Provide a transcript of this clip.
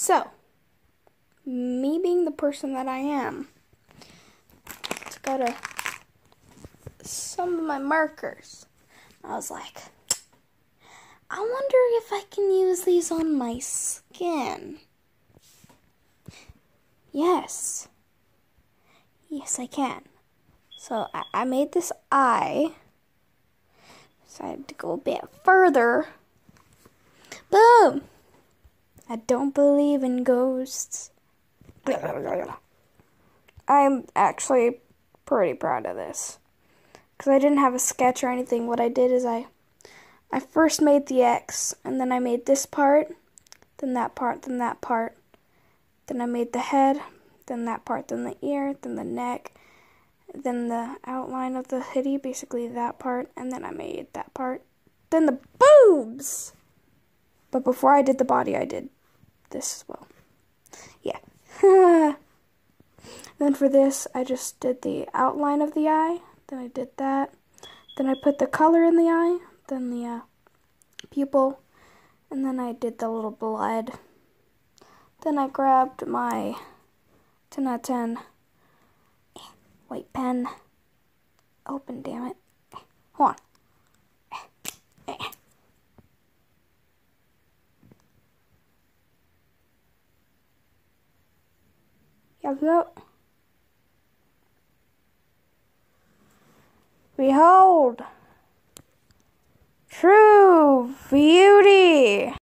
So, me being the person that I am, it's got a, some of my markers. I was like, I wonder if I can use these on my skin. Yes. Yes, I can. So I, I made this eye. Decided to go a bit further. I don't believe in ghosts. I'm actually pretty proud of this. Because I didn't have a sketch or anything. What I did is I I first made the X, and then I made this part, then that part, then that part. Then I made the head, then that part, then the ear, then the neck, then the outline of the hoodie, basically that part, and then I made that part. Then the boobs! But before I did the body, I did this as well. Yeah. then for this, I just did the outline of the eye. Then I did that. Then I put the color in the eye. Then the uh, pupil. And then I did the little blood. Then I grabbed my 10 out of 10 white pen. Open, damn it. Hold on. Hello. Behold, true beauty.